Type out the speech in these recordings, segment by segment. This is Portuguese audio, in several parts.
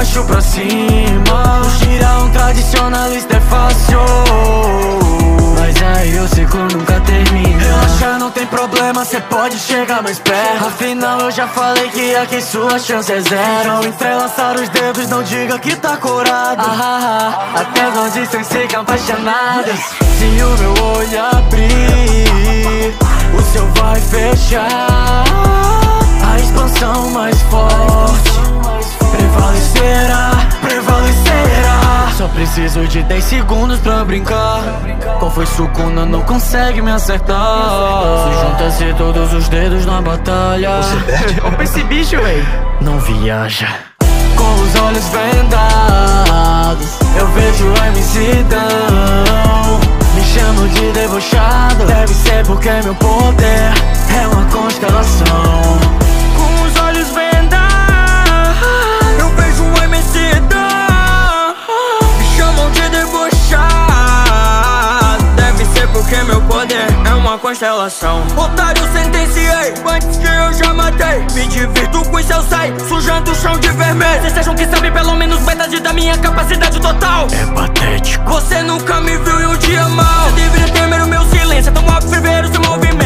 baixo pra cima. Tirar um tradicionalista é fácil. Mas aí o ciclo nunca termina. Relaxa, não tem problema, cê pode chegar mais perto. Afinal eu já falei que aqui sua chance é zero Ao entrelaçar os dedos, não diga que tá curado ah, ah, ah. Até nós estamos apaixonados Se o meu olho abrir O seu vai fechar. A expansão mais forte Prevalecerá, prevalecerá. Só preciso de 10 segundos pra brincar. Qual foi sucuna, não consegue me acertar. Se junta-se todos os dedos na batalha. Opa esse bicho, véi Não viaja. Com os olhos vendados Eu vejo a imensidão Me chamo de debochado. Deve ser porque meu poder É uma constelação porque meu poder é uma constelação. Otário sentenciei, antes que eu já matei. Me divirto com seu sai, sujando o chão de vermelho. Vocês acham que sabem pelo menos metade da minha capacidade total. É patético. Você nunca me viu em um dia mal Você deveria temer o meu silêncio, é tão óbvio ferver o seu movimento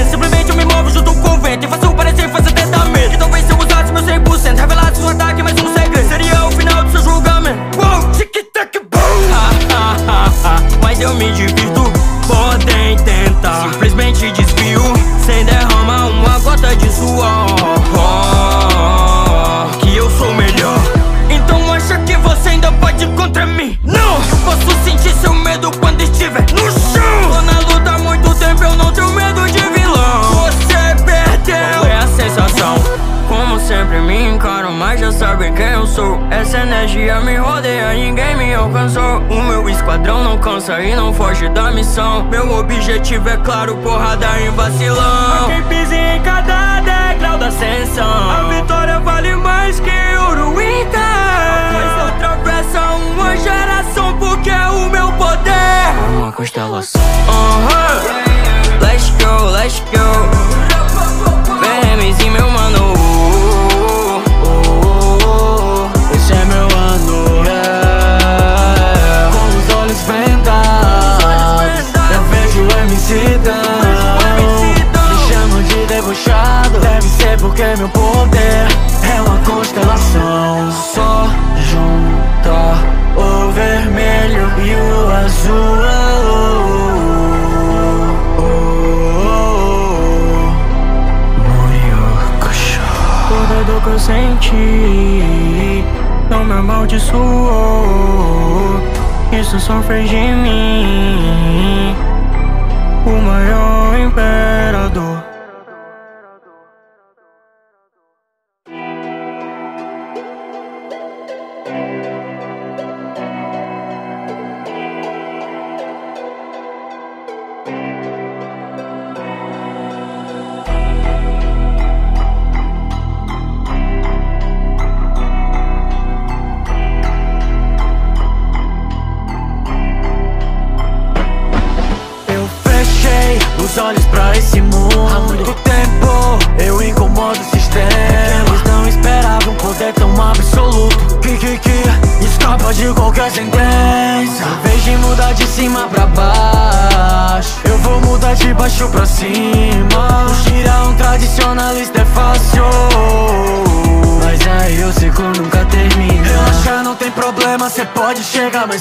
objetivo é claro, porrada em vacilão me amaldiçoou. Isso só fez de mim o maior imperador.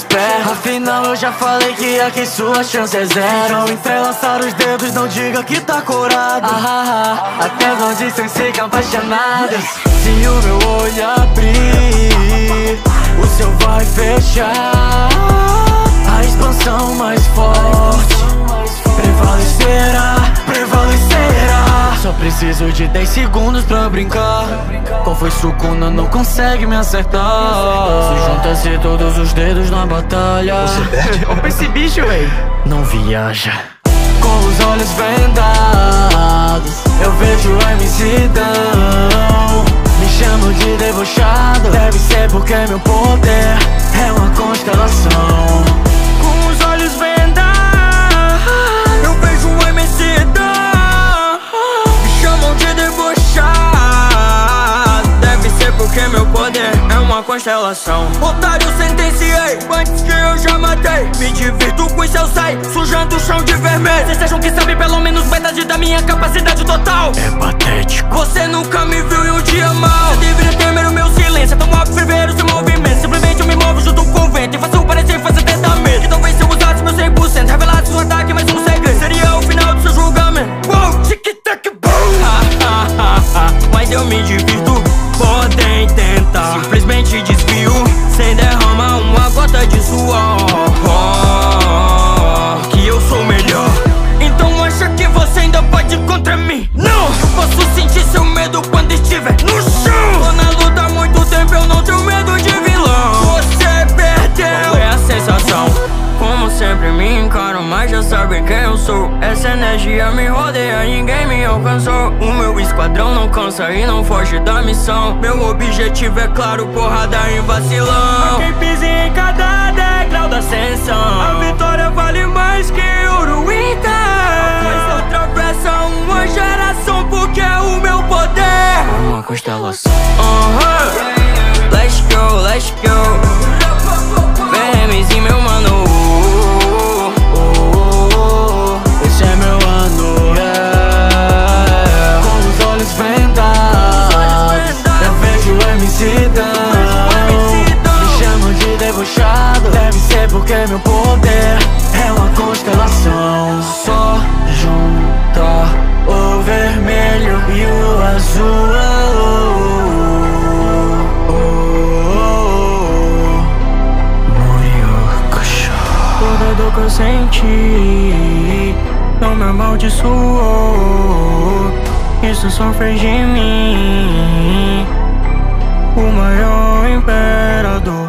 Perto. Afinal eu já falei que aqui sua chance é zero Ao entrelaçar os dedos, não diga que tá curado ah, ah, ah. Até nós estamos apaixonados Se o meu olho abrir O seu vai fechar. A expansão mais forte Prevalecerá, prevalecerá. Só preciso de 10 segundos pra brincar. Qual foi sucuna, não consegue me acertar. Se junta-se todos os dedos na batalha. Opa esse bicho, véi Não viaja. Com os olhos vendados Eu vejo a imensidão Me chamo de debochado. Deve ser porque meu poder É uma constelação constelação. Otário sentenciei, antes que eu já matei. Me divirto com seu sai, sujando o chão de vermelho. Vocês acham que sabe pelo menos metade da minha capacidade total. É patético. Você nunca me viu em um dia mal Você deveria temer o meu silêncio, é tão óbvio ferver o seu movimento. Simplesmente eu me movo junto com o vento E faço parecer fazer tentamento. Que talvez se eu usasse meu 100% Revelasse um ataque, mais um segredo. Seria o final do seu julgamento. Uou, tic-tac, boom. Mas eu me divirto, podem tentar. Simplesmente desvio, Energia me rodeia, ninguém me alcançou. O meu esquadrão não cansa e não foge da missão. Meu objetivo é claro, porrada em vacilão. Quem pisa em cada degrau da ascensão. A vitória vale mais que ouro então Mas atravessa uma geração porque é o meu poder. Uma constelação. Uhum. Let's go, let's go. VMs e meu mano porque meu poder É uma constelação. Só junta o vermelho e o azul. Toda dor que eu senti Não me amaldiçoou. Isso só fez de mim O maior imperador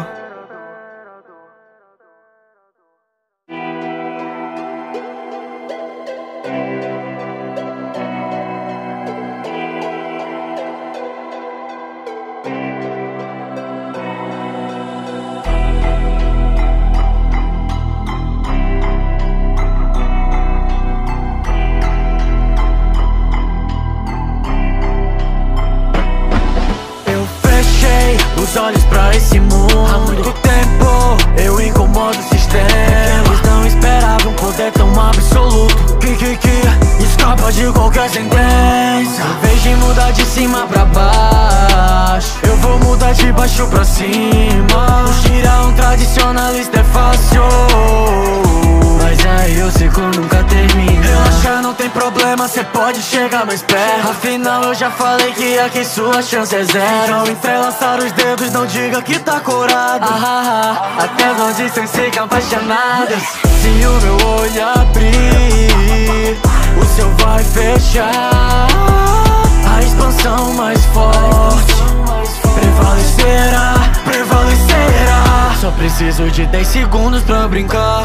sentença Em vez de mudar de cima pra baixo. Eu vou mudar de baixo pra cima. Tirar um tradicionalista é fácil mas aí o ciclo nunca termina. Relaxa, não tem problema, cê pode chegar mais perto. Afinal eu já falei que aqui sua chance é zero. Ao entrelaçar os dedos, não diga que tá corado ah, ah, ah, Até nós estamos se apaixonados Se o meu olho abrir, o seu vai fechar. A expansão mais forte. Prevalecerá, prevalecerá Só preciso de 10 segundos pra brincar.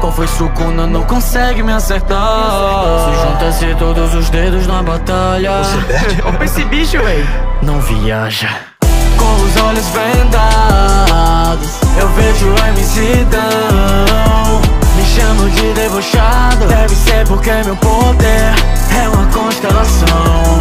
Qual foi Sukuna, não consegue me acertar. Se junta-se todos os dedos na batalha. Opa esse bicho, véi. Não viaja. Com os olhos vendados Eu vejo o MC Dão. Me chamam de debochado. Deve ser porque meu poder É uma constelação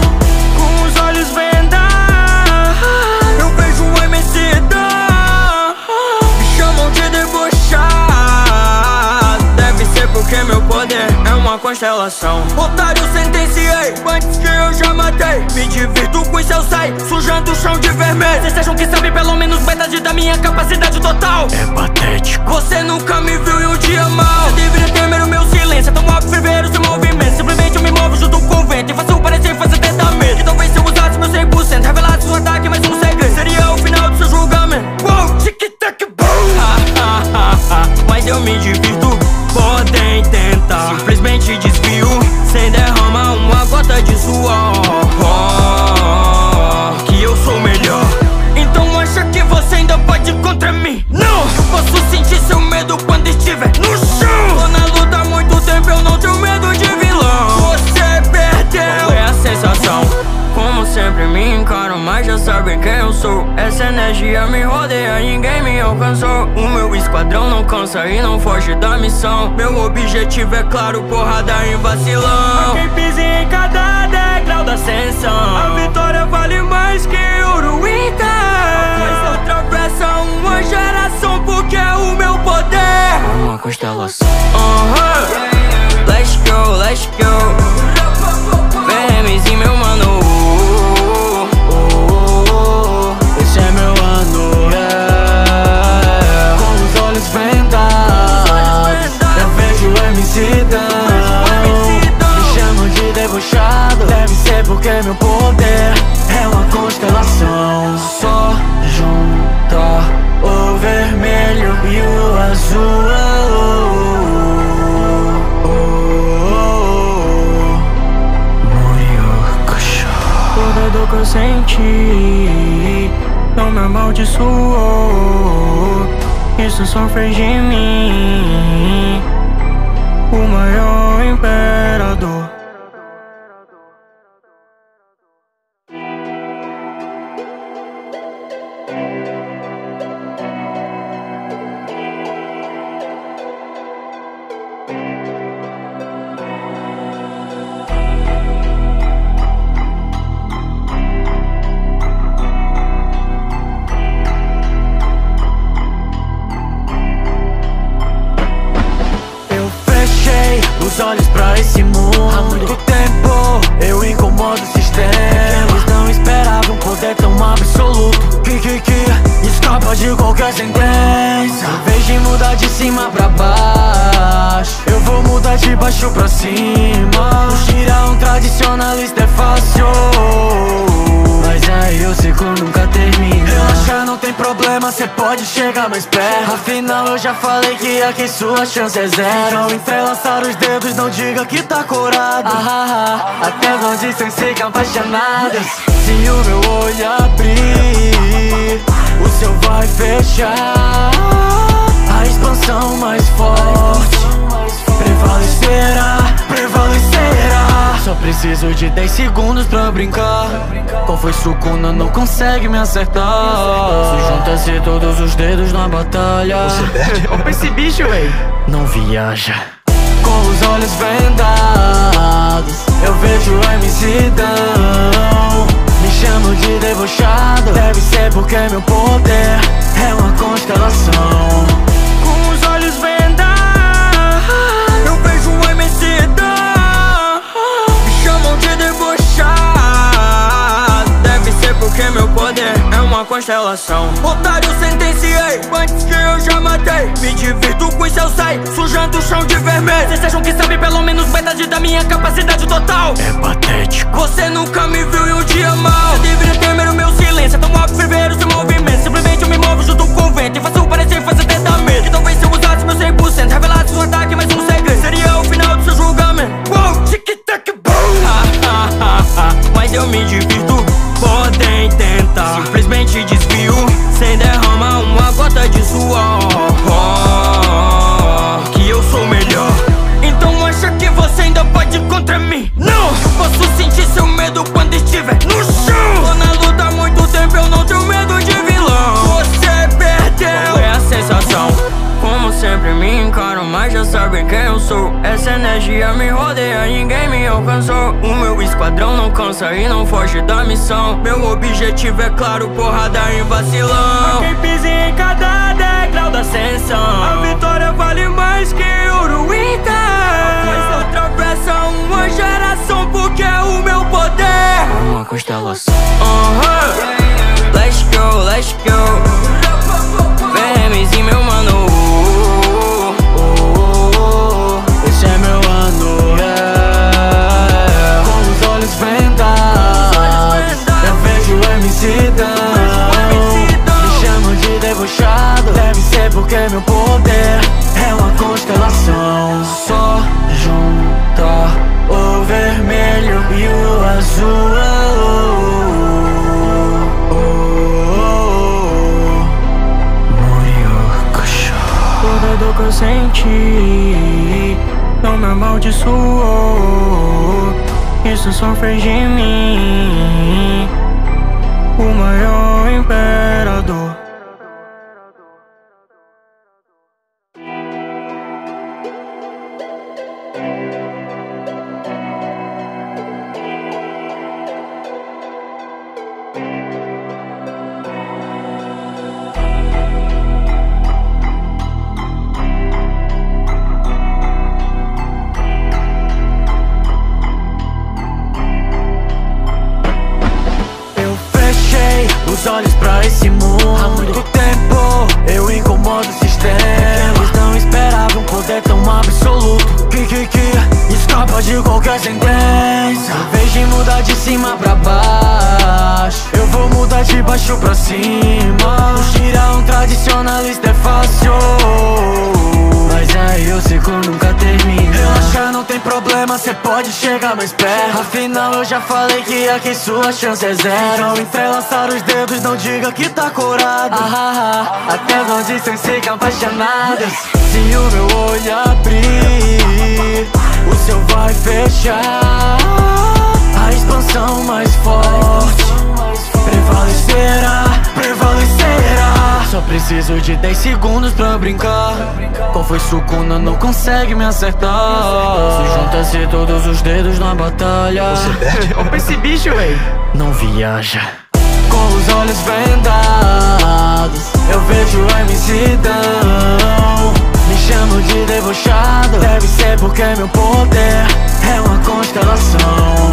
porque meu poder é uma constelação. Otário sentenciei, antes que eu já matei. Me divirto com seu sai, sujando o chão de vermelho. Vocês acham que sabe pelo menos metade da minha capacidade total. É patético. Você nunca me viu em um dia mal Você deveria temer o meu silêncio, é tão óbvio o seu movimento. Simplesmente eu me movo junto com o vento E faço parecer fazer tentamento Que talvez se eu usasse meu 100% Revelasse um ataque, mais um segredo. Seria o final do seu julgamento. Uou, tic-tac, boom. Mas eu me divirto, mas já sabem quem eu sou. Essa energia me rodeia, ninguém me alcançou. O meu esquadrão não cansa e não foge da missão. Meu objetivo é claro, porrada em vacilão. Quem pisa em cada degrau da ascensão. A vitória vale mais que ouro então. Mas atravessa uma geração porque é o meu poder. Uma constelação. Uh -huh. Let's go, let's go. E meu mano. Ser porque meu poder é uma constelação. Só junta o vermelho e o azul. Toda dor que eu senti não me amaldiçoou. Isso só fez de mim o maior imperador. Fácil. Mas aí o ciclo nunca termina. Relaxa, não tem problema, cê pode chegar mais perto. Afinal eu já falei que aqui sua chance é zero Ao entrelaçar os dedos, não diga que tá corado ah, ah, ah, Até as distâncias ficam apaixonadas Se o meu olho abrir, o seu vai fechar. A expansão mais forte. prevalecerá, prevalecerá Só preciso de 10 segundos pra brincar. Qual foi Sukuna, não consegue me acertar. Se junta-se todos os dedos na batalha. Opa esse bicho, véi. Não viaja. Com os olhos vendados Eu vejo o MC Dão. Me chamo de debochado. Deve ser porque meu poder É uma constelação uma constelação. Otário, sentenciei antes que eu já matei. Me divirto com seu sai, sujando o chão de vermelho. Vocês acham que sabem pelo menos metade da minha capacidade total? É patético Você nunca me viu em um dia mal. Você deveria temer o meu silêncio. É tão óbvio viver o seu movimento. Simplesmente eu me movo junto com o vento. E faço parecer fazer medo. Que talvez se eu usasse meu 100%, revelasse um ataque, mas um segredo. Seria o final do seu julgamento. Uou, tic-tac, boom. mas eu me divirto. Podem tentar. Simplesmente desvio. Sem derrama uma gota de suor. Já sabem quem eu sou. Essa energia me rodeia, ninguém me alcançou. O meu esquadrão não cansa e não foge da missão. Meu objetivo é claro, porrada em vacilão. Quem pisa em cada degrau da ascensão. A vitória vale mais que ouro então. Mas atravessa uma geração porque é o meu poder. Uma constelação Uh -huh. Let's go, let's go. Porque meu poder é uma constelação. Só junta o vermelho e o azul. Oh, oh, oh. Morioka Toda dor que eu senti não me amaldiçoou. Isso só fez de mim o maior imperador. Mais perto. Afinal eu já falei que aqui sua chance é zero Então entrelaçar os dedos, não diga que tá curado ah, ah, ah, Até nós dizem ficam apaixonados Se o meu olho abrir, o seu vai fechar. A expansão mais forte Prevalecerá, prevalecerá. Só preciso de 10 segundos pra brincar. Qual foi sucuna, não consegue me acertar. Se junta-se todos os dedos na batalha. Olha pra esse bicho, véi. Não viaja. Com os olhos vendados Eu vejo a imensidão Me chamo de debochado. Deve ser porque meu poder É uma constelação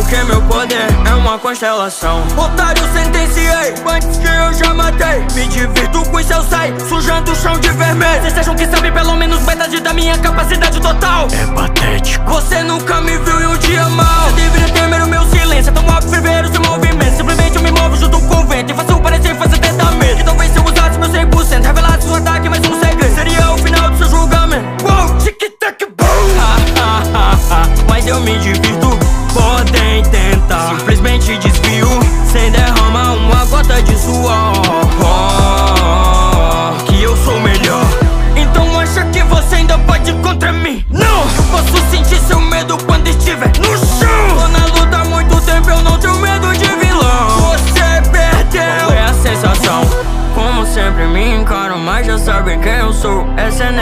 porque meu poder é uma constelação. Otário sentenciei, antes que eu já matei. Me divirto com seu sai, sujando o chão de vermelho. Vocês acham que sabem pelo menos metade da minha capacidade total. É patético. Você nunca me viu em um dia mal Você deveria temer o meu silêncio. É tão óbvio viver o seu movimento. Simplesmente eu me movo junto com o vento. E faço parecer fazer tentamento. Que talvez se eu usasse meu 100% Revelasse um ataque, mais um segredo. Seria o final do seu julgamento. Uou, tic-tac, boom. Mas eu me divirto tentar Simplesmente desvio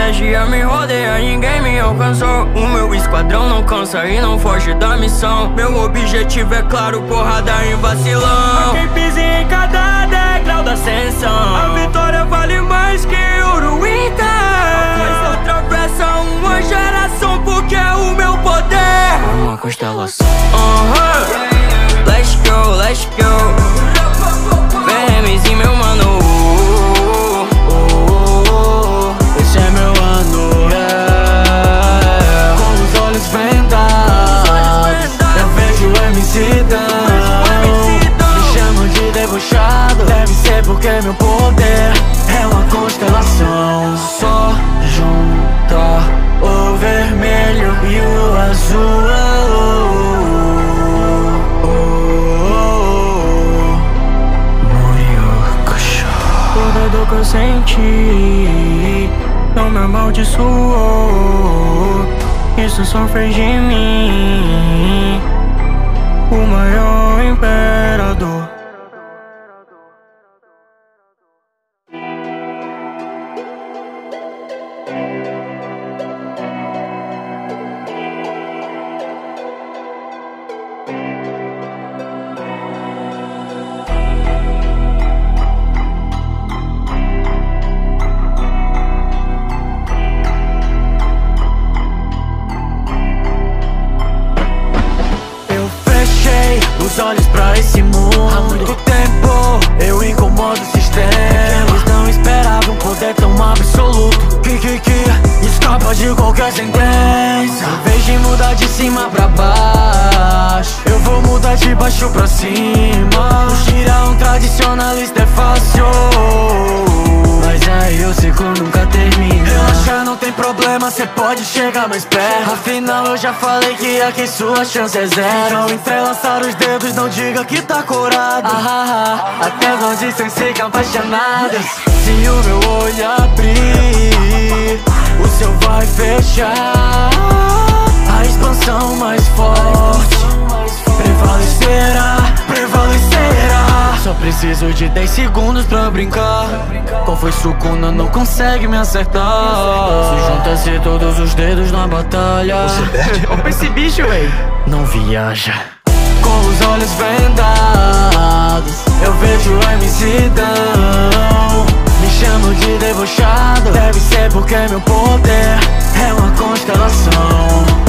Energia me rodeia, ninguém me alcançou. O meu esquadrão não cansa e não foge da missão. Meu objetivo é claro, porrada em vacilão. Quem pisa em cada degrau da ascensão. A vitória vale mais que ouro então Mas atravessa uma geração porque é o meu poder. Uma constelação. Uhum. Isso só fez sua chance preciso de 10 segundos pra brincar. Qual foi sucuna, não consegue me acertar. Se junta-se todos os dedos na batalha. Opa esse bicho, véi Não viaja. Com os olhos vendados Eu vejo a imensidão Me chamo de debochado. Deve ser porque meu poder é uma constelação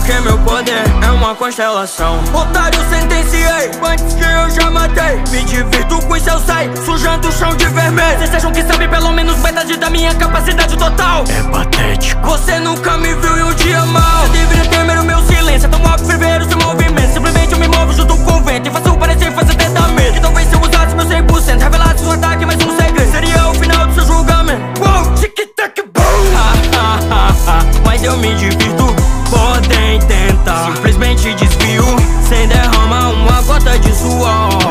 porque meu poder é uma constelação. Otário sentenciei, antes que eu já matei. Me divirto com isso eu sai, sujando o chão de vermelho. Vocês acham que sabem pelo menos metade da minha capacidade total. É patético. Você nunca me viu em um dia mal Você deveria temer o meu silêncio, é tão óbvio o seu movimento. Simplesmente eu me movo junto com o vento E faço parecer fazer medo Que talvez se eu usasse meu 100% Revelasse um ataque, mas um segredo. Seria o final do seu julgamento. Uou, tic-tac, boom. Ha, ha, ha, ha. Mas eu me divirto, podem tentar. Simplesmente desvio, sem derramar uma gota de suor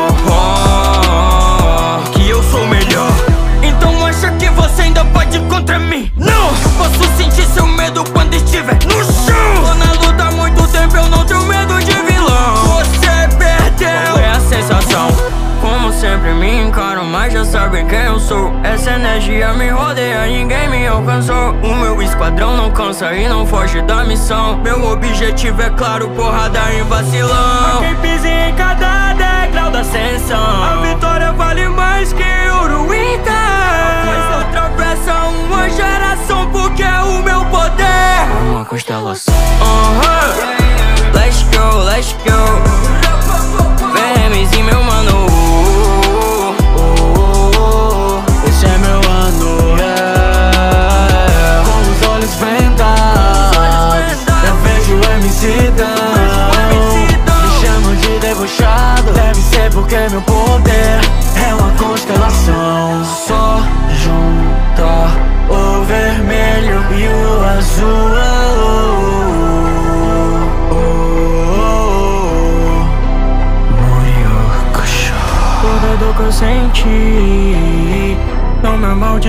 mas já sabem quem eu sou. Essa energia me rodeia, ninguém me alcançou. O meu esquadrão não cansa e não foge da missão. Meu objetivo é claro, porrada em vacilão. Quem pisa em cada degrau da ascensão. A vitória vale mais que ouro então atravessa uma geração porque é o meu poder. Uma constelação. Uhum. Let's go, let's go. E meu mano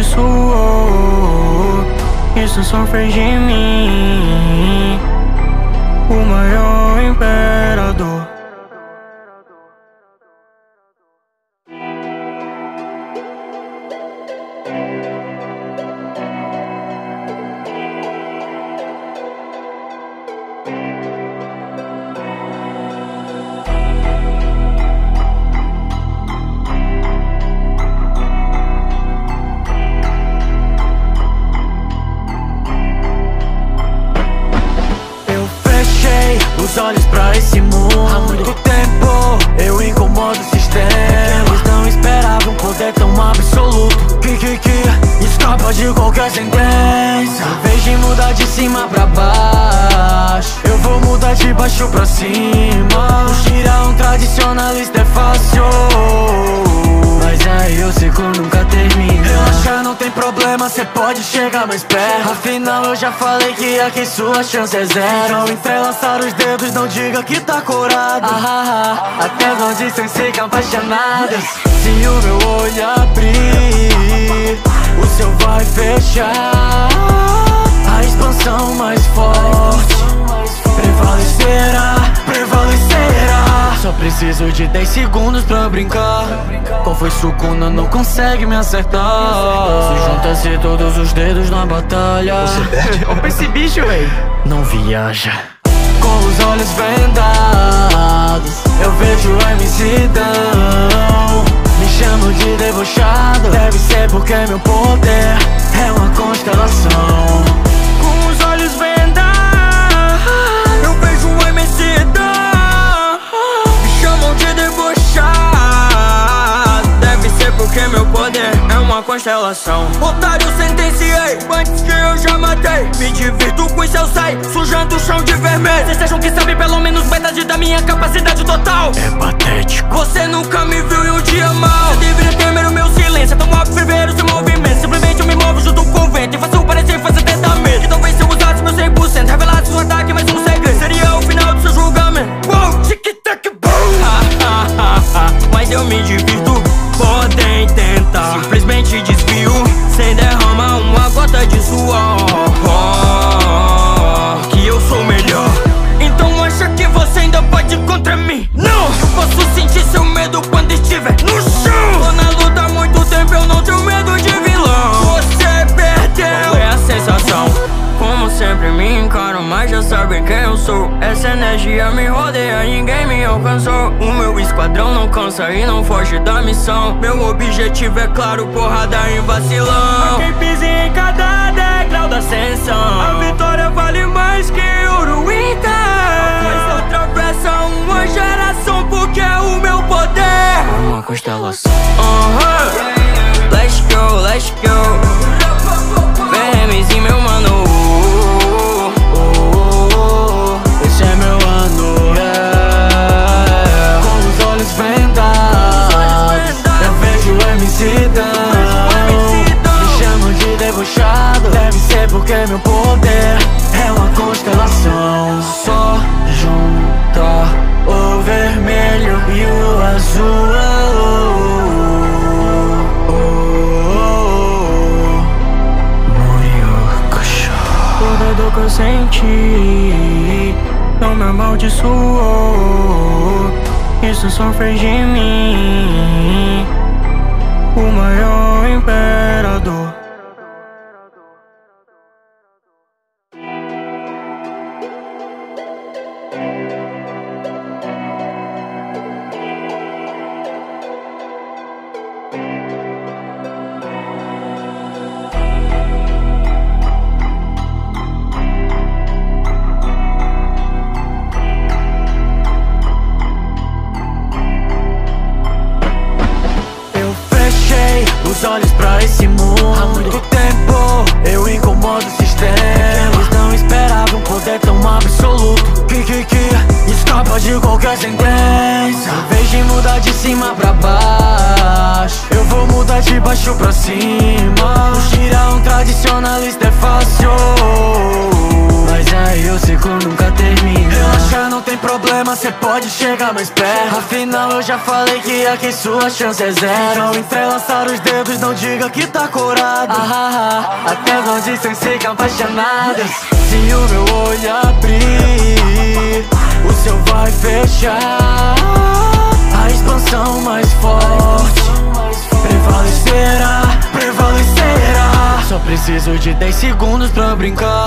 amaldiçoou Isso fez de mim sua chance é zero Não entrelaçar os dedos, não diga que tá corado ah, ah, ah. Até nós dizem ficar apaixonados Se o meu olho abrir O seu vai fechar. A expansão mais forte Prevalecerá, prevalecerá. Só preciso de 10 segundos pra brincar. Qual foi sucuna, não consegue me acertar. Se junta-se todos os dedos na batalha. Opa esse bicho, véi. Não viaja. Com os olhos vendados Eu vejo a imensidão Me chamo de debochado. Deve ser porque meu poder constelação Otário sentenciei, antes que eu já matei. Me divirto com seu sai, sujando o chão de vermelho. Vocês acham que sabem pelo menos metade da minha capacidade total. É patético. Você nunca me viu em um dia mal. Eu deveria temer o meu silêncio, é tão óbvio viver seu movimento. Simplesmente eu me movo junto com o vento. E faço parecer fazer tentamento. E talvez se eu usasse meu 100% Revelasse um ataque, mas um segredo. Seria o final do seu julgamento. Uou, tic-tac, boom. Mas eu me divirto, podem tentar. Simplesmente energia me rodeia, ninguém me alcançou. O meu esquadrão não cansa e não foge da missão. Meu objetivo é claro, porrada em vacilão. Quem pisa em cada degrau da ascensão. A vitória vale mais que ouro então Mas atravessa uma geração porque é o meu poder. Uma constelação. Uhum. Let's go, let's go. E meu mano porque meu poder. É uma constelação Só junta o vermelho e o azul. Oh, oh, oh, oh. Toda dor que eu senti Não me amaldiçoou. Isso só fez de mim O maior imperador chance é zero Então entrelaçar os dedos, não diga que tá curado ah, ah, ah, Até nós dizem ficam apaixonados Se o meu olho abrir, o seu vai fechar. A expansão mais forte Prevalecerá, prevalecerá. Só preciso de 10 segundos pra brincar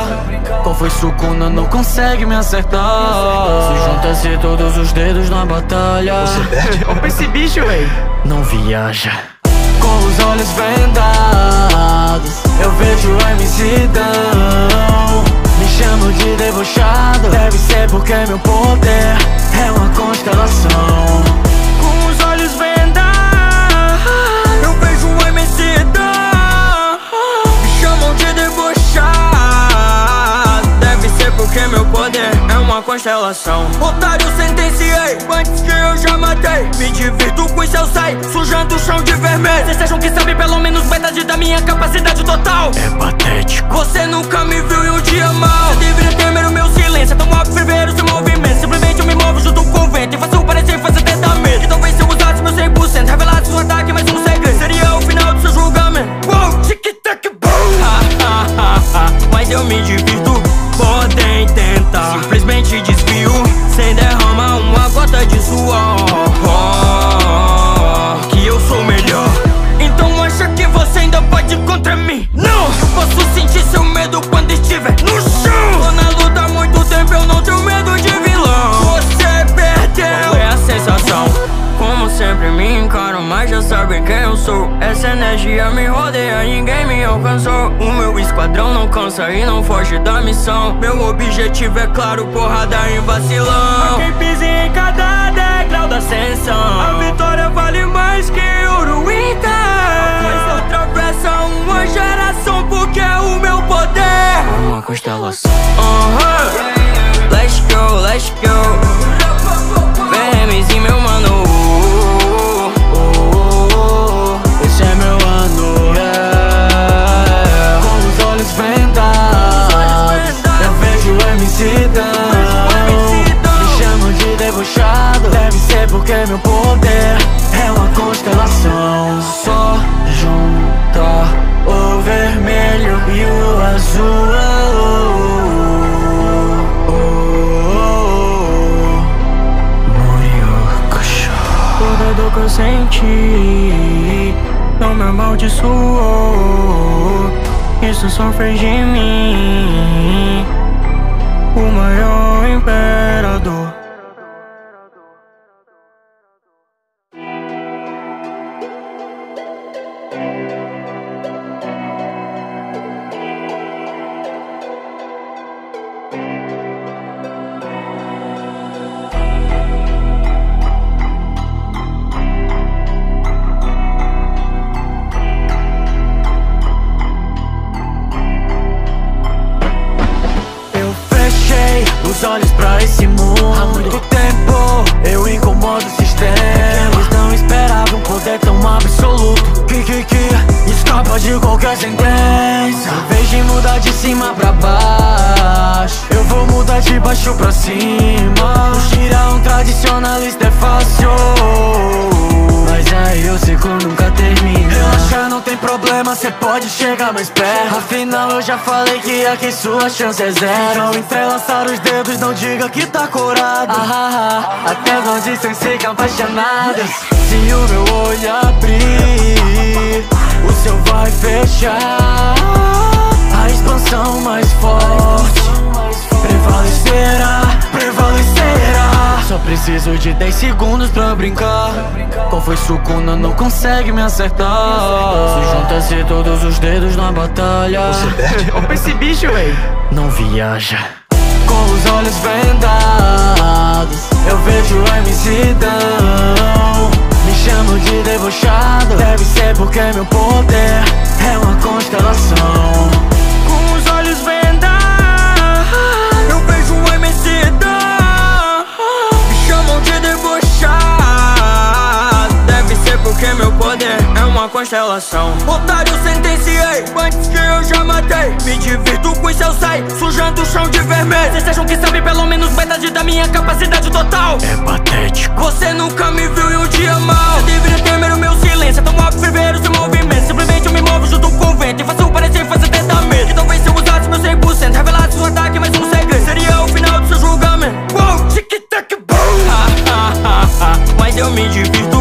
foi Sukuna, não consegue me acertar. Se junta-se todos os dedos na batalha. Opa esse bicho, véi. Não viaja. Com os olhos vendados Eu vejo o MC Dão. Me chamo de debochado. Deve ser porque meu poder É uma constelação uma constelação. Otário sentenciei, antes que eu já matei. Me divirto com seu sai, sujando o chão de vermelho. Vocês acham que sabem pelo menos metade da minha capacidade total. É patético. Você nunca me viu em um dia mal Eu deveria temer o meu silêncio, é tão óbvio o seu movimento. Simplesmente eu me movo junto com o vento E faço parecer fazer tentamento. E talvez se eu usasse meu 100% Revelasse um ataque, mas um segredo Seria o final do seu julgamento. Uou, tic-tac, boom. Mas eu me divirto, mas já sabem quem eu sou Essa energia me rodeia, ninguém me alcançou O meu esquadrão não cansa e não foge da missão Meu objetivo é claro, porrada em vacilão Quem pisa em cada degrau da ascensão A vitória vale mais que ouro então Mas atravessa uma geração porque é o meu poder constelação. Uh -huh. Let's go, let's go. VMs e meu mano. Esse é meu ano, yeah. Com os olhos vendados, eu vejo o MC Me chamam de debochado, deve ser porque meu poder é uma constelação. Só junta o vermelho e o azul. Que eu senti não me amaldiçoou. Isso só fez de mim já falei que aqui sua chance é zero Ao entrelaçar os dedos, não diga que tá corado. Ah, ah, ah, Até nós dizem ficar apaixonados não consegue me acertar. Se junta-se todos os dedos na batalha. Opa esse bicho, véi. Não viaja. Com os olhos vendados Eu vejo a imensidão. Me chamam de debochado. Deve ser porque meu poder É uma constelação uma constelação. Otário sentenciei, antes que eu já matei. Me divirto com seu sai, sujando o chão de vermelho. Vocês acham que sabem pelo menos metade da minha capacidade total? É patético Você nunca me viu em um dia mal Você deveria temer o meu silêncio É tão óbvio viver seu movimento Simplesmente eu me movo junto com o vento E faço parecer fazer dar medo Que talvez se eu usasse meu 100% Revelasse um ataque, mais um segredo Seria o final do seu julgamento Uou, boom ha, ha, ha. Mas eu me divirto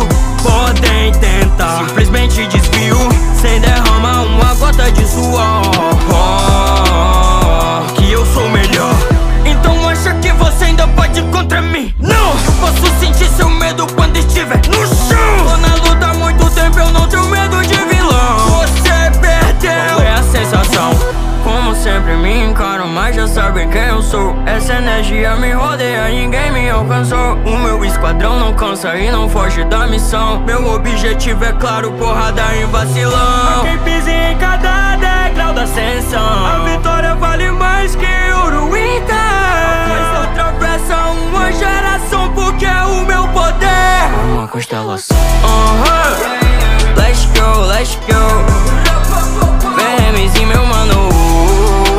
energia me rodeia, ninguém me alcançou. O meu esquadrão não cansa e não foge da missão. Meu objetivo é claro, porrada em vacilão. Quem pisa em cada degrau da ascensão. A vitória vale mais que ouro então atravessa uma geração porque é o meu poder. É uma constelação. Uh -huh. Let's go, let's go. E meu mano.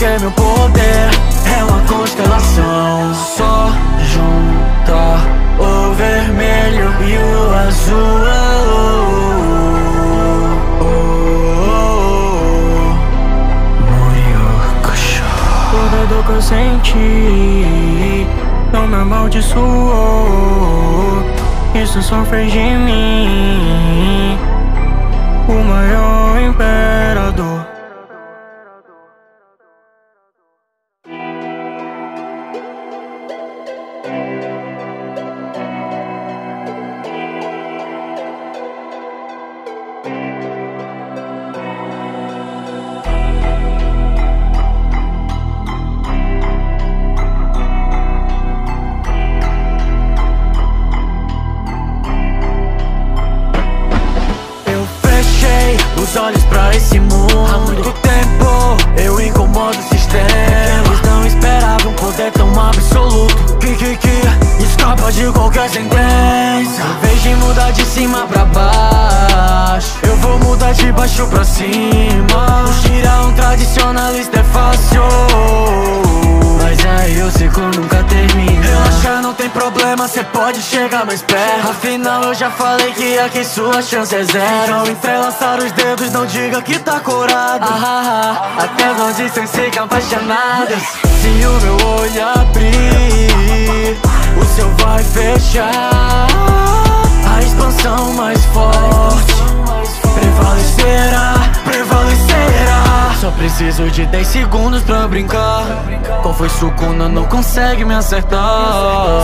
Porque meu poder é uma constelação. Só junta o vermelho e o azul. Toda dor que eu senti não me amaldiçoou. Isso só fez de mim o maior imperador. Os olhos pra esse mundo. Há muito tempo eu incomodo o sistema. Eles não esperavam um poder tão absoluto. Que, que, que? Escapa de qualquer sentença. Em vez de mudar de cima pra baixo Eu vou mudar de baixo pra cima. Tirar um tradicionalista é fácil Mas aí o ciclo nunca termina. Relaxa, não tem problema, cê pode chegar mais perto. Afinal eu já falei que aqui sua chance é zero. Ao entrelaçar os dedos, não diga que tá curado. Ah, ah, ah. Até as audições ficam apaixonadas Se o meu olho abrir, o seu vai fechar. A expansão mais forte. prevalecerá, prevalecerá Só preciso de 10 segundos pra brincar. Qual foi sucuna, não consegue me acertar.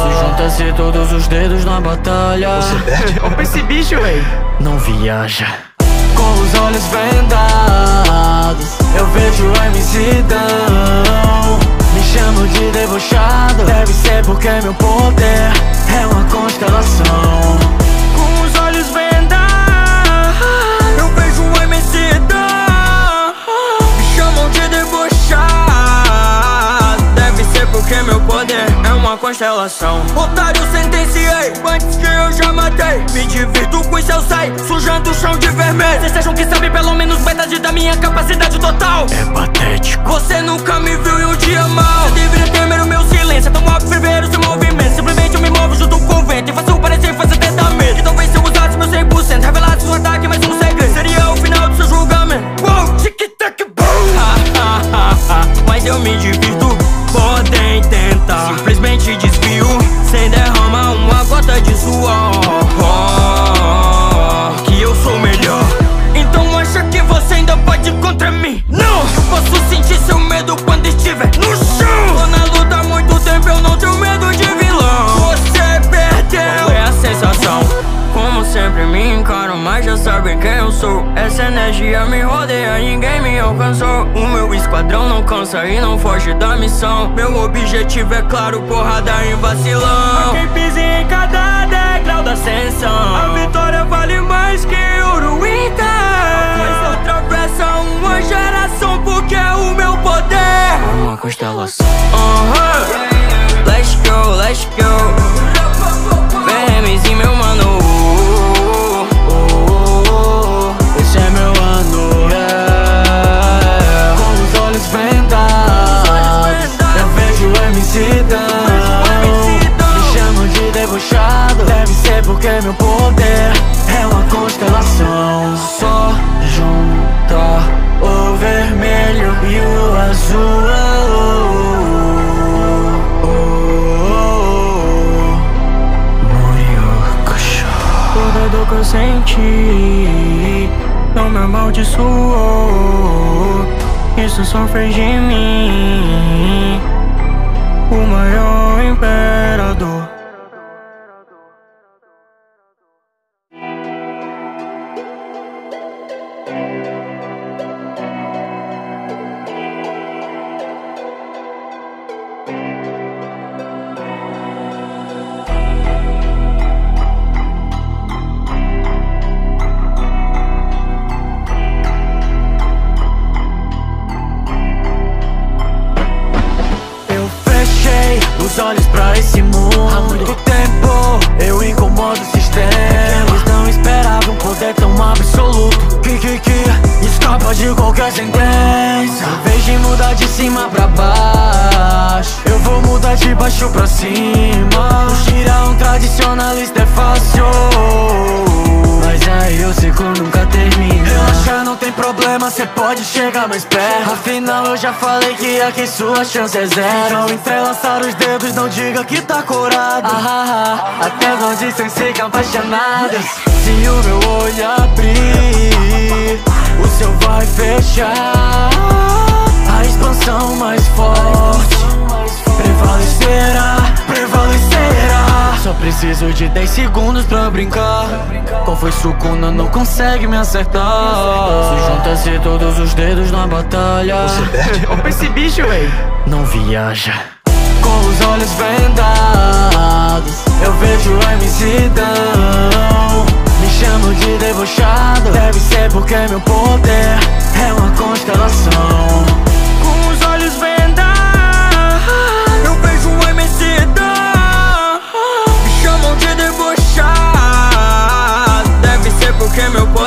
Se junta-se todos os dedos na batalha. Você bebe? Opa esse bicho, véi. Não viaja. Com os olhos vendados Eu vejo MCdão Me chamo de debochado. Deve ser porque meu poder É uma constelação porque meu poder é uma constelação. Otário sentenciei, antes que eu já matei. Me divirto com seu sai, sujando o chão de vermelho. Vocês acham que sabem pelo menos metade da minha capacidade total. É patético. Você nunca me viu em um dia mal. Eu deveria temer o meu silêncio, é tão óbvio viver o seu movimento. Simplesmente eu me movo junto com o vento E faço parecer fazer medo. Que talvez se eu usasse meu 100% Revelasse um ataque, mas um cansa e não foge da missão. Meu objetivo é claro, porrada em vacilão. Quem pisa em cada degrau da ascensão. A vitória vale mais que ouro Mas atravessa uma geração porque é o meu poder. Uma constelação. Uhum. Let's go, let's go. Porque meu poder É uma constelação. Só junta o vermelho e o azul. Oh, oh, oh. Toda dor que eu senti Não me amaldiçoou. Isso só fez de mim O maior imperador de qualquer sentença. Em vez de mudar de cima pra baixo. Eu vou mudar de baixo pra cima. Tirar um tradicionalista é fácil. Mas aí o ciclo nunca termina. Relaxa, não tem problema, cê pode chegar mais perto. Afinal eu já falei que aqui sua chance é zero. Ao entrelaçar os dedos, não diga que tá curado ah, ah, ah. Até as audições ficam apaixonadas Se o meu olho abrir, o seu vai fechar. A expansão mais forte prevalecerá, prevalecerá. Só preciso de 10 segundos pra brincar. Qual foi sucuna, não consegue me acertar. Se junta-se todos os dedos na batalha. Você bebe? Opa esse bicho, véi Não viaja. Com os olhos vendados Eu vejo o MC Dão chamam de debochado. Deve ser porque meu poder é uma constelação. Com os olhos vendados Eu vejo um MC da Me chamam de debochado. Deve ser porque meu poder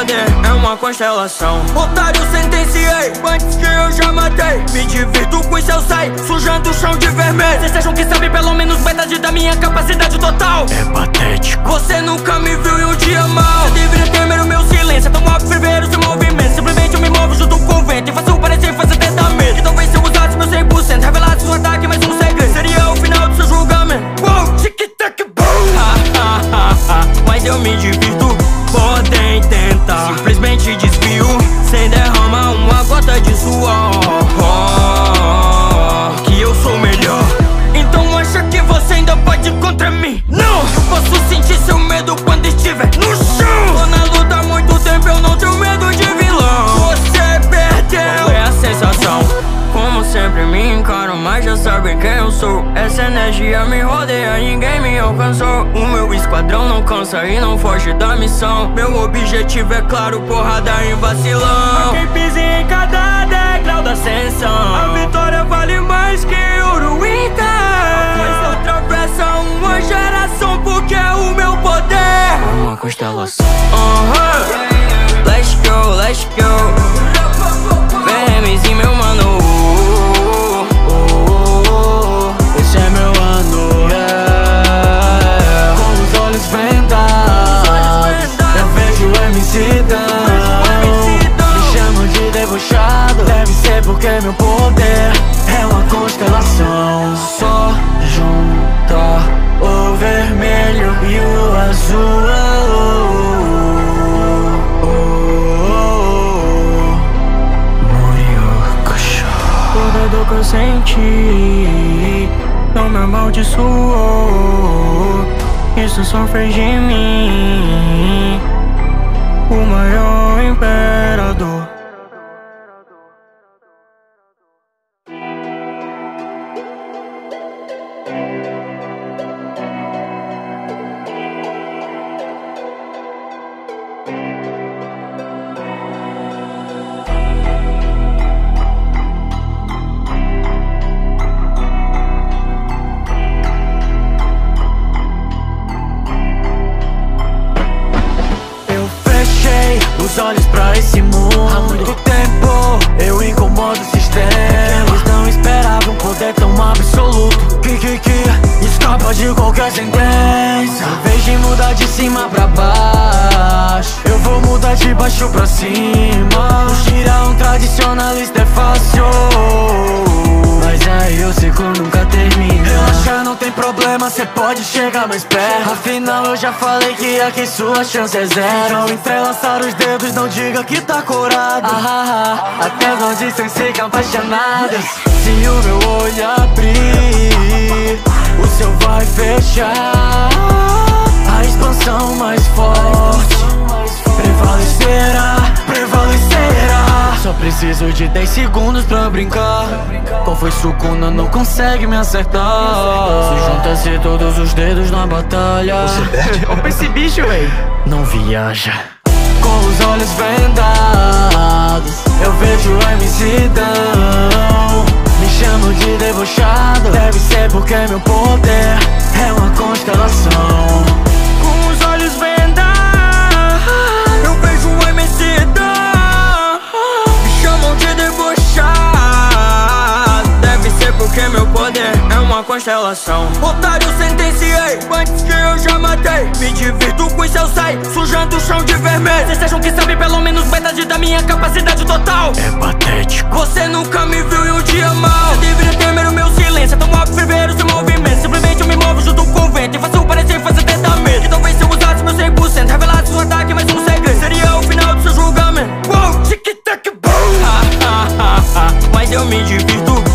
uma constelação. Otário sentenciei, antes que eu já matei. Me divirto com seu sai, sujando o chão de vermelho. Vocês acham que sabem pelo menos metade da minha capacidade total. É patético. Você nunca me viu em um dia mal Você deveria temer o meu silêncio É tão óbvio ferver o seu movimento. Simplesmente eu me movo junto com o vento E faço parecer fazer tentamento. Que talvez se eu usasse meu 100% Revelasse um ataque, mais um segredo. Seria o final do seu julgamento. Uou, tic-tac, boom Mas eu me divirto Podem tentar Simplesmente desvio Sem derramar uma gota de suor e não foge da missão. Meu objetivo é claro, porrada em vacilão. Quem pisa em cada degrau da ascensão. A vitória vale mais que ouro então Pois atravessa uma geração porque é o meu poder. Uma constelação. Uhum. Let's go, let's go porque meu poder é uma constelação. Só junta o vermelho e o azul. Toda dor que eu senti Não me amaldiçoou. Isso só fez de mim O maior imperador de cima pra baixo. Eu vou mudar de baixo pra cima. Tirar um tradicionalista é fácil. Mas aí o ciclo nunca termina. Relaxa, não tem problema, cê pode chegar mais perto. Afinal eu já falei que aqui sua chance é zero. Ao entrelaçar os dedos, não diga que tá corado. Ah, ah, ah, Até as audições ficam apaixonadas Se o meu olho abrir, o seu vai fechar expansão mais forte. Prevalecerá, prevalecerá Só preciso de 10 segundos pra brincar. Qual foi Sukuna, não consegue me acertar. Se junta-se todos os dedos na batalha. Opa esse bicho, véi. Não viaja. Com os olhos vendados Eu vejo o MC Dão Me chamam de debochado. Deve ser porque meu poder é uma constelação uma constelação. Otário sentenciei, antes que eu já matei. Me divirto com seu sai, sujando o chão de vermelho. Vocês acham que sabem pelo menos metade da minha capacidade total. É patético. Você nunca me viu em um dia mal Você deveria temer o meu silêncio É tão óbvio ferver o seu movimento. Simplesmente eu me movo junto com o vento E faço parecer fazer tentamento. Que talvez se eu usasse meu 100% Revelasse um ataque, mais um segredo. Seria o final do seu julgamento. Uou, tic-tac, boom Mas eu me divirto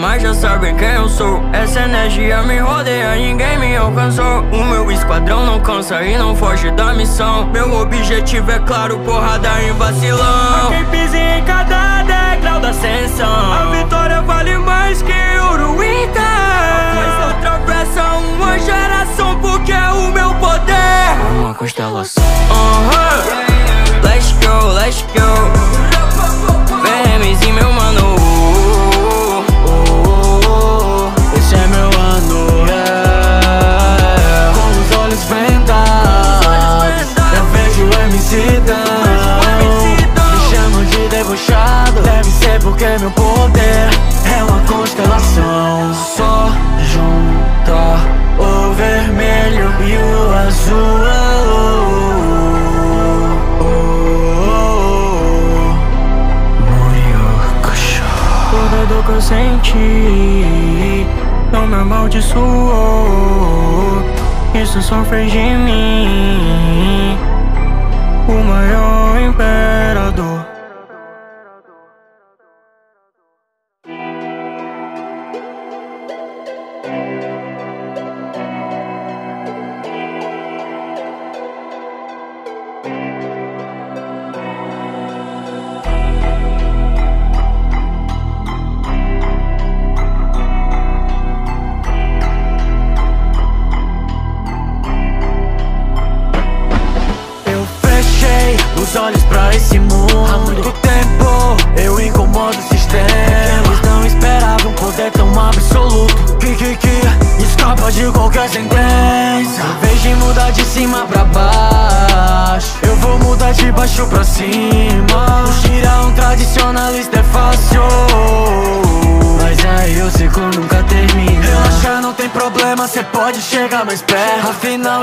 mas já sabem quem eu sou. Essa energia me rodeia, ninguém me alcançou. O meu esquadrão não cansa e não foge da missão. Meu objetivo é claro, porrada em vacilão. Quem pisa em cada degrau da ascensão. A vitória vale mais que ouro então. Atravessa uma geração porque é o meu poder. Uma constelação. Uh -huh. Let's go, let's go. E meu mano. De debochado, deve ser porque meu poder é uma constelação. Só junta o vermelho e o azul. Oh, dor que eu senti Não me amaldiçoou Isso só fez de mim O maior imperador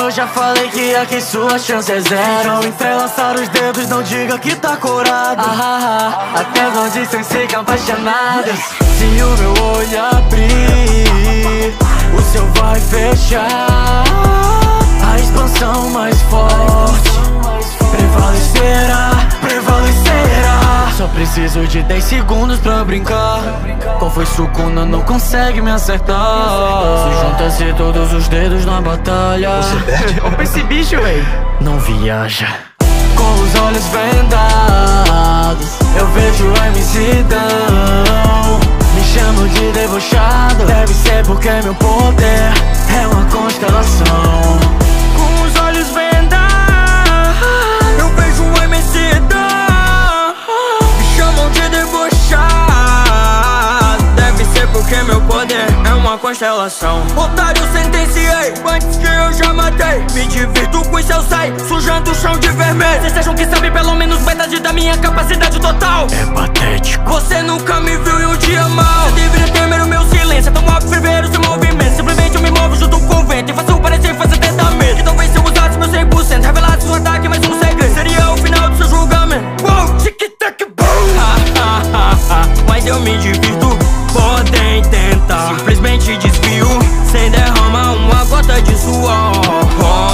eu já falei que aqui sua chance é zero entrelaçar os dedos, não diga que tá corado ah, ah, ah, Até vão dizem ficar apaixonadas Se o meu olho abrir, o seu vai fechar. A expansão mais forte Prevalecerá, prevalecerá. Só preciso de 10 segundos pra brincar. Qual foi Sukuna, não consegue me acertar. Se junta-se todos os dedos na batalha. Olha pra esse bicho, véi. Não viaja. Com os olhos vendados Eu vejo o MC Dão. Me chamo de debochado. Deve ser porque meu poder É uma constelação porque meu poder é uma constelação. Otário, sentenciei antes que eu já matei. Me divirto com seu sai, sujando o chão de vermelho. Vocês acham que sabem pelo menos metade da minha capacidade total? É patético Você nunca me viu em um dia mal. Eu deveria temer o meu silêncio. É tão óbvio o seu movimento. Simplesmente eu me movo junto com o vento. E faço parecer fazer tentamento. Que talvez se eu usasse meu 100%, revelasse um ataque, mas um segredo. Seria o final do seu julgamento. Uou, tic-tac, boom. mas eu me divirto. Podem tentar. Simplesmente desvio. Sem derramar uma gota de suor.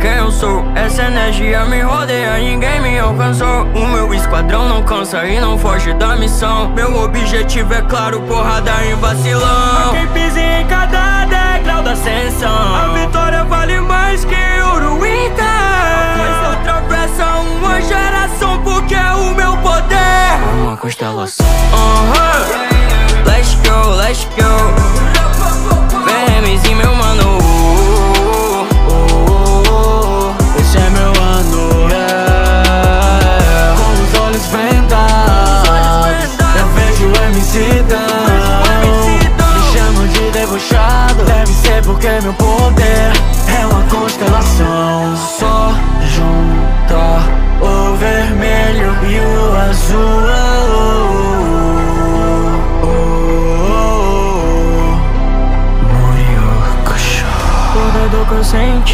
Quem eu sou. Essa energia me rodeia, ninguém me alcançou. O meu esquadrão não cansa e não foge da missão. Meu objetivo é claro, porrada em vacilão. Quem pisa em cada degrau da ascensão A vitória vale mais que ouro então atravessa uma geração porque é o meu poder Uma constelação Uh -huh.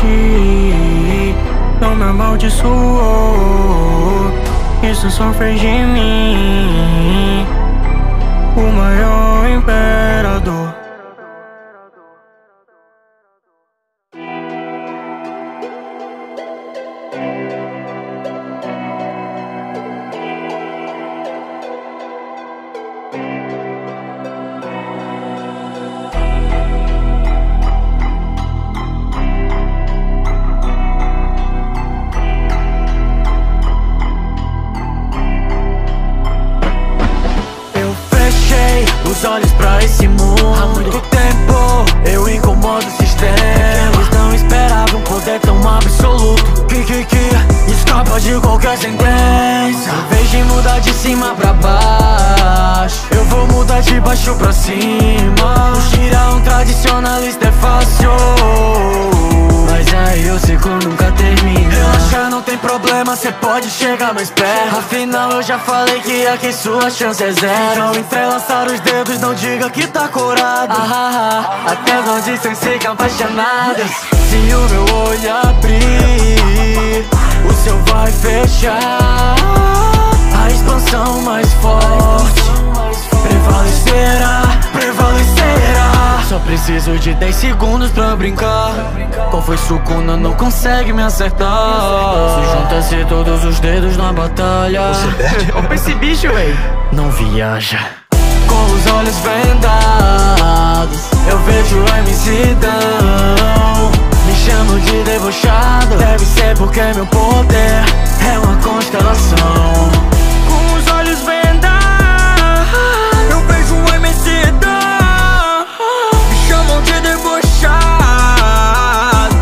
Senti Não me amaldiçoou Isso só fez de mim o maior imperador. Chance é zero entrelaçar os dedos, não diga que tá curado. Ah, ah, ah, Até nós dizem ser apaixonados preciso de 10 segundos pra brincar. Qual foi Sukuna, não consegue me acertar. Se junta-se todos os dedos na batalha. Você perde? Opa esse bicho, véi. Não viaja. Com os olhos vendados Eu vejo a imensidão Me chamo de debochado. Deve ser porque meu poder É uma constelação de debochado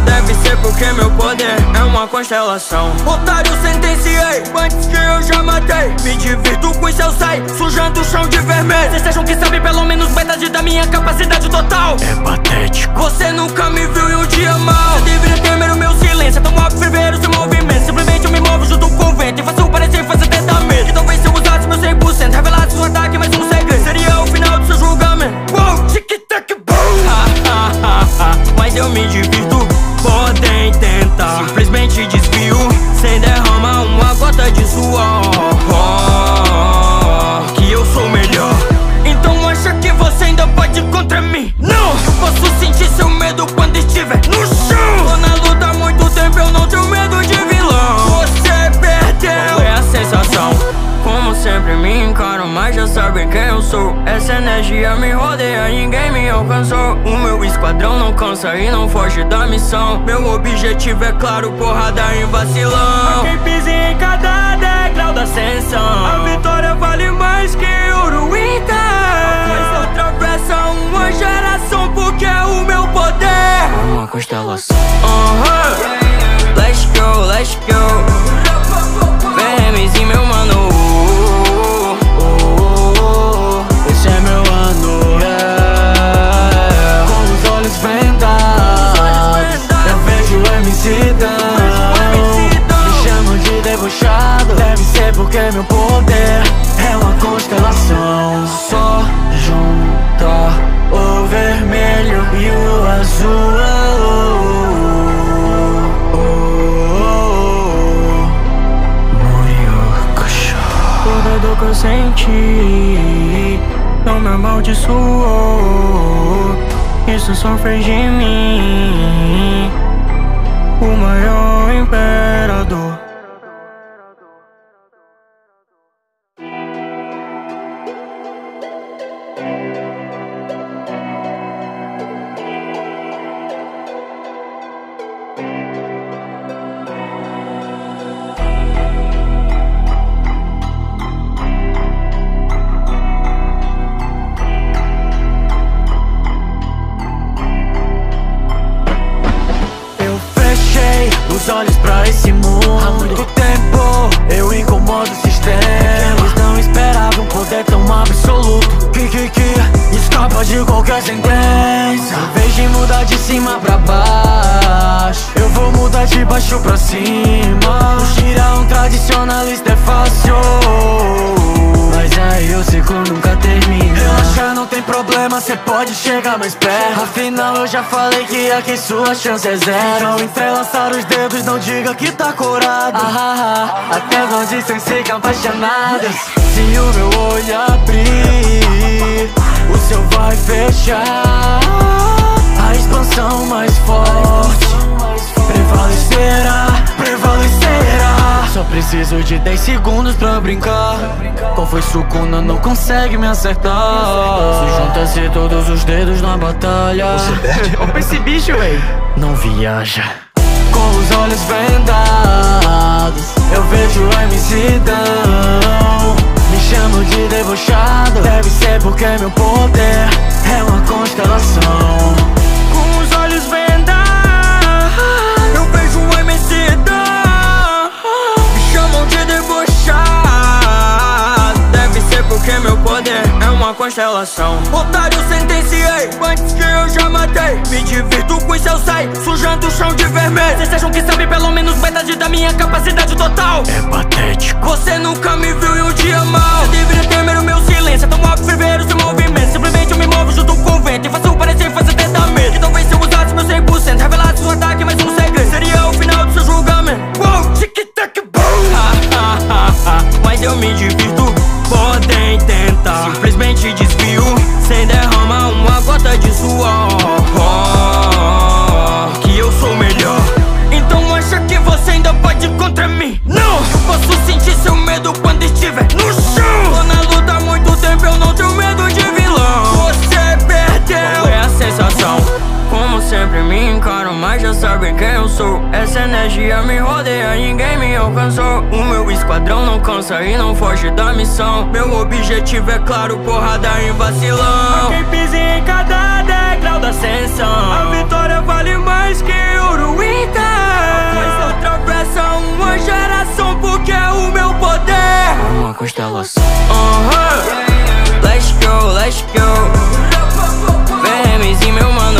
Deve ser porque meu poder é uma constelação. Otário sentenciei, antes que eu já matei. Me divirto com seu sai, sujando o chão de vermelho. Vocês acham que sabem pelo menos metade da minha capacidade total. É patético. Você nunca me viu em um dia mal Você deveria temer o meu silêncio. É tão óbvio ver o seu movimento. Simplesmente eu me movo junto com o vento. E faço parecer fazer tentamento. Que talvez se eu usasse meu 100% Revelasse um ataque, mais um segredo Seria o final do seu julgamento. Uou, tic-tac, boom eu me divirto. Podem tentar. Simplesmente desvio mas já sabem quem eu sou. Essa energia me rodeia, ninguém me alcançou. O meu esquadrão não cansa e não foge da missão. Meu objetivo é claro, porrada em vacilão. Quem pise em cada degrau da ascensão. A vitória vale mais que ouro então Mas atravessa uma geração porque é o meu poder. Uma constelação. Uhum. Let's go, let's go. VMs e meu mano. Chance é zero entrelaçar os dedos não diga que tá corado. Ah, ah, ah. Até as audições ficam apaixonadas Se o meu olho abrir O seu vai fechar. A expansão mais forte Prevalecerá, prevalecerá. Só preciso de 10 segundos pra brincar. Qual foi sucuna, não consegue me acertar Se junta-se todos os dedos na batalha. Você perde? Opa esse bicho, véi. Não viaja. Com os olhos vendados Eu vejo a imensidão Me chamo de debochado. Deve ser porque meu poder É uma constelação uma constelação. Otário sentenciei, antes que eu já matei. Me divirto com isso eu saio, sujando o chão de vermelho. Vocês acham que sabem pelo menos metade da minha capacidade total. É patético. Você nunca me viu em um dia mal Você deveria temer o meu silêncio É tão óbvio o seu movimento. Simplesmente eu me movo junto com o vento E faço parecer fazer medo Que talvez se eu usasse meu 100% Revelasse um ataque, mais um segredo. Seria o final do seu julgamento. Uou, tic-tac, boom Mas eu me divirto, podem tentar. Simplesmente desvio, sem derrama uma gota de suor já sabem quem eu sou. Essa energia me rodeia, ninguém me alcançou. O meu esquadrão não cansa e não foge da missão. Meu objetivo é claro, porrada em vacilão. Quem pisa em cada degrau da ascensão. A vitória vale mais que ouro então atravessa uma geração porque é o meu poder. Uma constelação. Uhum. Let's go, let's go. E meu mano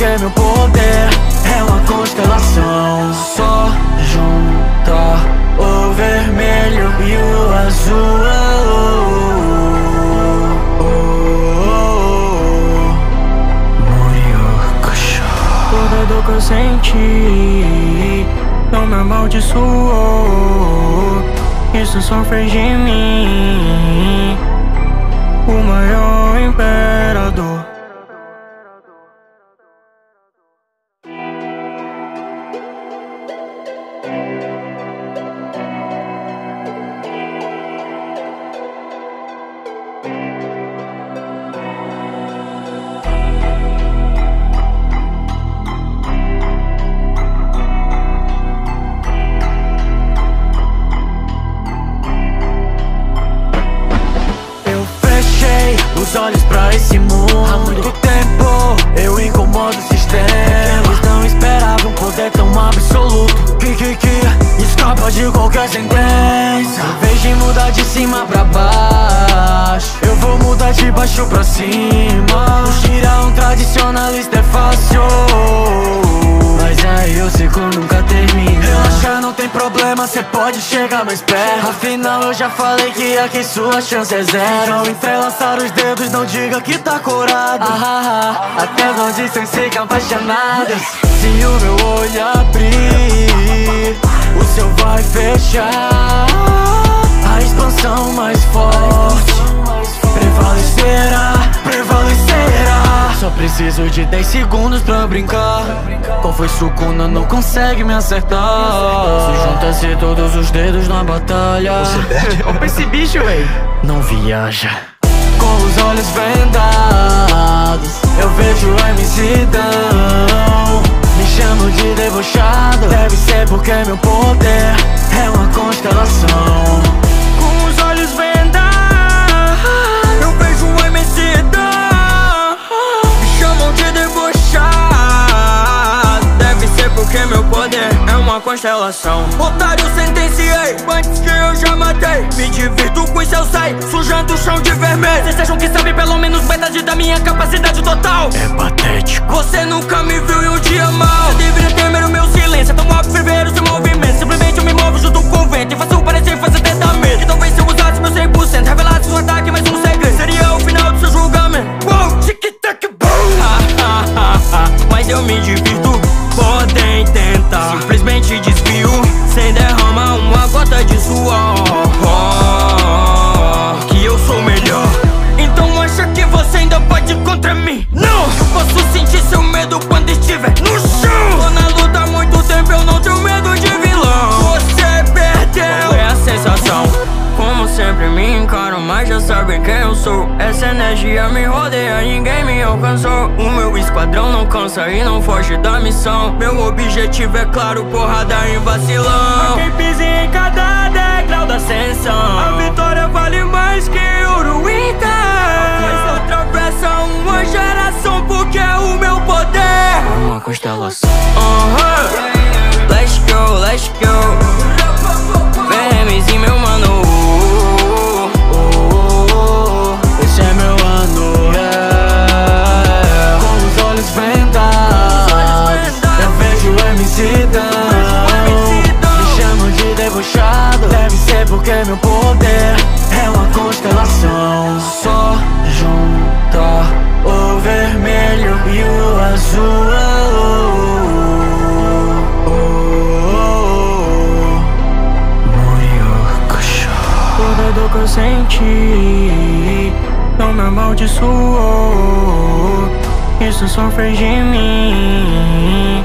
Porque meu poder. É uma constelação Só junta o vermelho e o azul. Oh, oh, oh. Dor que eu senti Não me amaldiçoou. Isso só fez de mim O maior imperador já falei que aqui sua chance é zero Ao entrelaçar os dedos não diga que tá corado ah, ah, ah. Até as audições ficam apaixonadas Se o meu olho abrir O seu vai fechar. A expansão mais forte Prevalecerá, prevalecerá. Só preciso de 10 segundos pra brincar foi sucuna, não consegue me acertar. Se junta-se todos os dedos na batalha. Você perde? Opa esse bicho, véi. Não viaja. Com os olhos vendados Eu vejo a imensidão Me chamo de debochado. Deve ser porque meu poder É uma constelação constelação. Otário sentenciei, antes que eu já matei. Me divirto com seu sai, sujando o chão de vermelho. Vocês acham que sabem pelo menos metade da minha capacidade total? É patético. Você nunca me viu em um dia mal Eu deveria temer o meu silêncio, é tão óbvio o seu movimento. Simplesmente eu me movo junto com o vento. E faço parecer fazer tentamento Que talvez se eu usasse meu 100% Revelasse um ataque, mas um segredo. Seria o final do seu julgamento. Uou, tic-tac, boom Mas eu me divirto, podem tentar. Simplesmente desvio, sem derramar uma gota de suor. Que eu sou melhor. Então acha que você ainda pode contra mim? Não! Eu posso sentir seu medo quando estiver no chão. Tô na luta há muito tempo, eu não tenho medo de vilão. Você perdeu. Qual é a sensação? Como sempre me encaram, mas já sabem quem eu sou energia me rodeia, ninguém me alcançou. O meu esquadrão não cansa e não foge da missão. Meu objetivo é claro, porrada em vacilão. Quem pisa em cada degrau da ascensão. A vitória vale mais que ouro então Mas atravessa uma geração porque é o meu poder. Uma constelação. Uhum. Let's go, let's go. BMZ meu mano porque meu poder É uma constelação. Só junta o vermelho e o azul. Oh, oh, oh. Muriukusho Toda dor que eu senti Não me amaldiçoou. Isso só fez de mim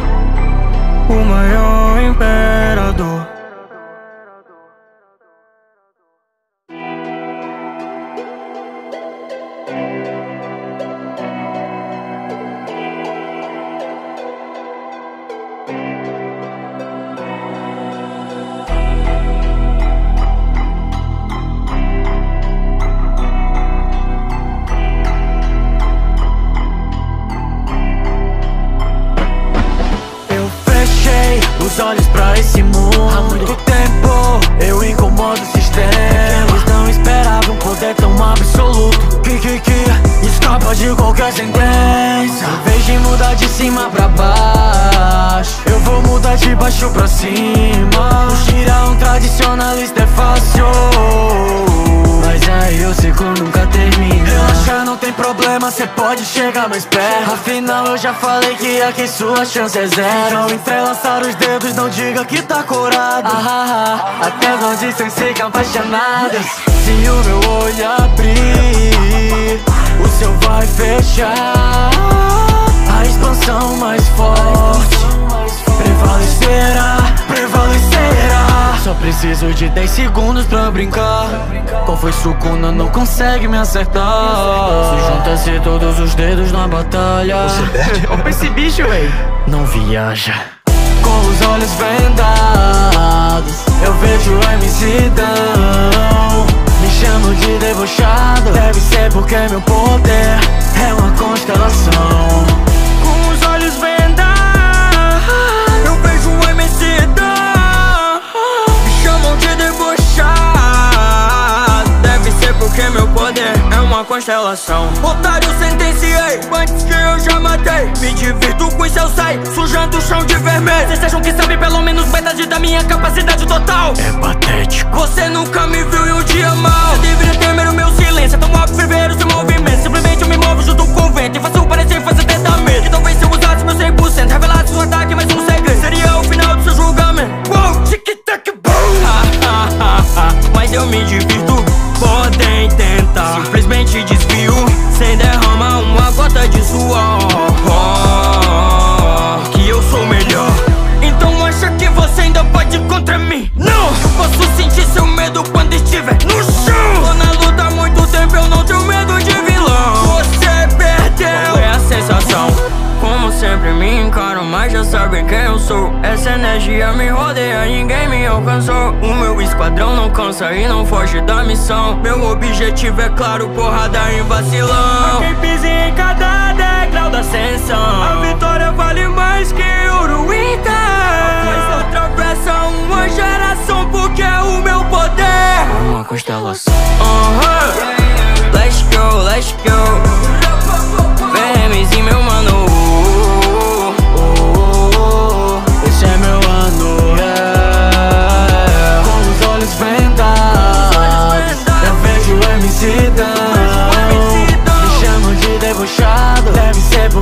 O maior imperador sua chance é zero. Então entrelaçar os dedos, não diga que tá curado. Ah, ah, ah, Até nós dizem ficam apaixonados Se o meu brincar. Qual foi Sukuna, não consegue me acertar. Se junta-se todos os dedos na batalha. Opa esse bicho, véi. Não viaja. Com os olhos vendados Eu vejo o MC Dão. Me chamo de debochado. Deve ser porque meu poder É uma constelação porque meu poder é uma constelação. Otário sentenciei, antes que eu já matei. Me divirto com seu sai, sujando o chão de vermelho. Vocês acham que sabem pelo menos metade da minha capacidade total? É patético. Você nunca me viu em um dia mal ninguém me alcançou. O meu esquadrão não cansa e não foge da missão. Meu objetivo é claro, porrada em vacilão. Quem pisa em cada degrau da ascensão. A vitória vale mais que ouro então atravessa uma geração porque é o meu poder. Constelação. Uh -huh. Let's go, let's go. BMzinho meu mano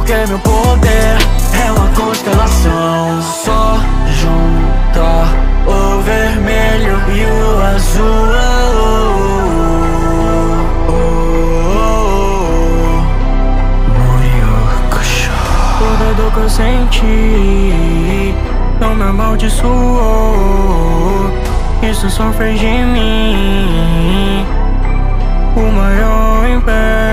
porque meu poder É uma constelação. Só junta o vermelho e o azul. Toda dor que eu senti Não me amaldiçoou. Isso só fez de mim O maior império